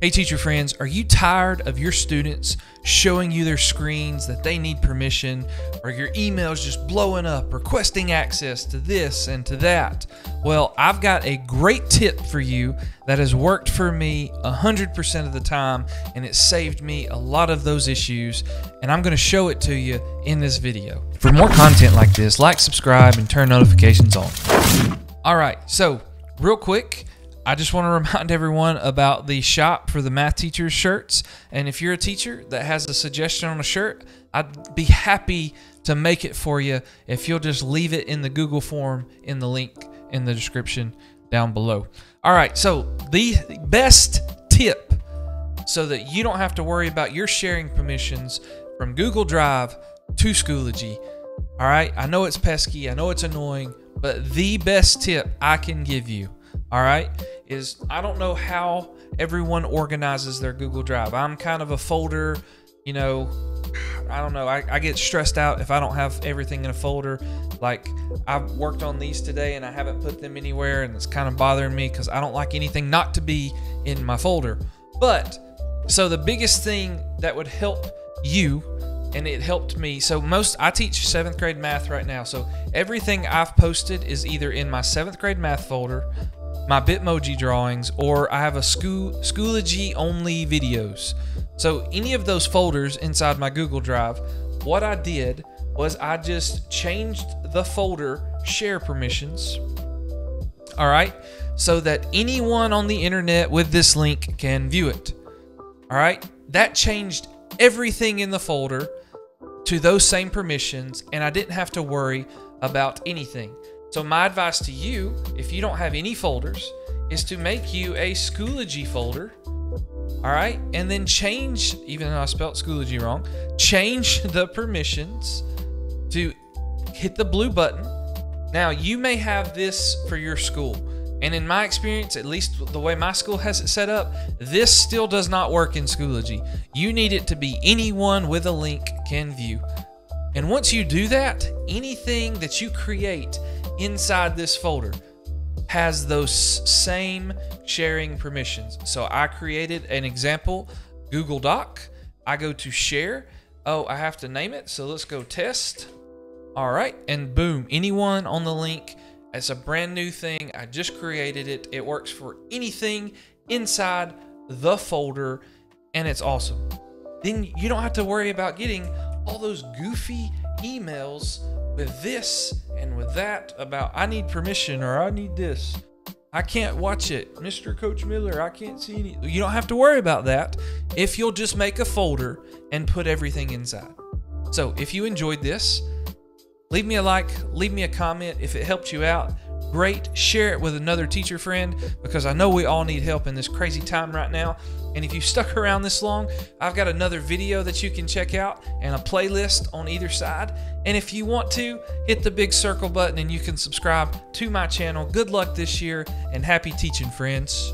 Hey, teacher friends, are you tired of your students showing you their screens that they need permission, or your emails just blowing up requesting access to this and to that? Well, I've got a great tip for you that has worked for me 100% of the time, and it saved me a lot of those issues, and I'm going to show it to you in this video. For more content like this, like, subscribe, and turn notifications on. All right, so real quick, I just want to remind everyone about the shop for the math teachers shirts. And if you're a teacher that has a suggestion on a shirt, I'd be happy to make it for you if you'll just leave it in the Google form in the link in the description down below. All right, so the best tip so that you don't have to worry about your sharing permissions from Google Drive to Schoology. All right, I know it's pesky, I know it's annoying, but the best tip I can give you all right, is I don't know how everyone organizes their Google Drive. I'm kind of a folder, you know, I don't know. I, I, get stressed out if I don't have everything in a folder. Like I've worked on these today and I haven't put them anywhere, and it's kind of bothering me because I don't like anything not to be in my folder. But so the biggest thing that would help you and it helped me. So most I teach seventh grade math right now. So everything I've posted is either in my seventh grade math folder my Bitmoji drawings, or I have a school Schoology only videos. So any of those folders inside my Google Drive, what I did was I just changed the folder share permissions. All right, so that anyone on the internet with this link can view it. All right, that changed everything in the folder to those same permissions, and I didn't have to worry about anything. So my advice to you, if you don't have any folders, is to make you a Schoology folder. All right, and then change, even though I spelled Schoology wrong, change the permissions to hit the blue button. Now, you may have this for your school. And in my experience, at least the way my school has it set up, this still does not work in Schoology. You need it to be anyone with a link can view. And once you do that, anything that you create inside this folder has those same sharing permissions. So I created an example Google Doc. I go to share. Oh, I have to name it. So let's go test. All right. And boom, anyone on the link. It's a brand new thing. I just created it. It works for anything inside the folder and it's awesome. Then you don't have to worry about getting all those goofy emails with this and with that about I need permission or I need this. I can't watch it. Mr. Coach Miller, I can't see any. You don't have to worry about that if you'll just make a folder and put everything inside. So if you enjoyed this, leave me a like, leave me a comment if it helped you out great. Share it with another teacher friend because I know we all need help in this crazy time right now. And if you stuck around this long, I've got another video that you can check out and a playlist on either side. And if you want to, hit the big circle button and you can subscribe to my channel. Good luck this year and happy teaching, friends.